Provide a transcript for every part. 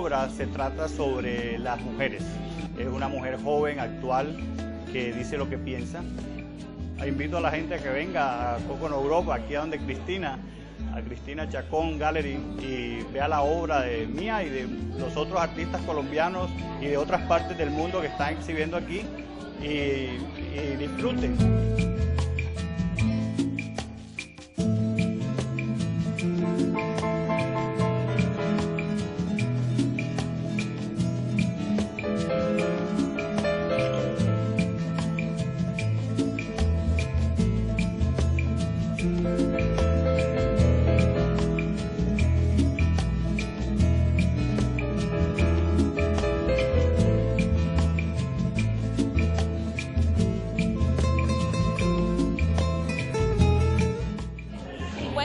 Obra se trata sobre las mujeres. Es una mujer joven, actual, que dice lo que piensa. Invito a la gente a que venga a Cocono Europa, aquí a donde Cristina, a Cristina Chacón Gallery, y vea la obra de mía y de los otros artistas colombianos y de otras partes del mundo que están exhibiendo aquí y, y disfruten.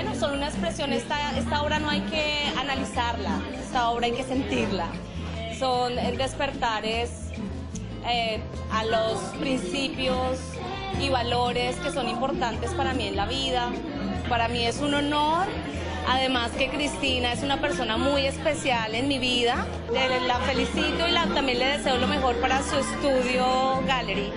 Bueno, son una expresión, esta, esta obra no hay que analizarla, esta obra hay que sentirla. Son despertares eh, a los principios y valores que son importantes para mí en la vida. Para mí es un honor, además que Cristina es una persona muy especial en mi vida. La felicito y también le deseo lo mejor para su estudio Gallery.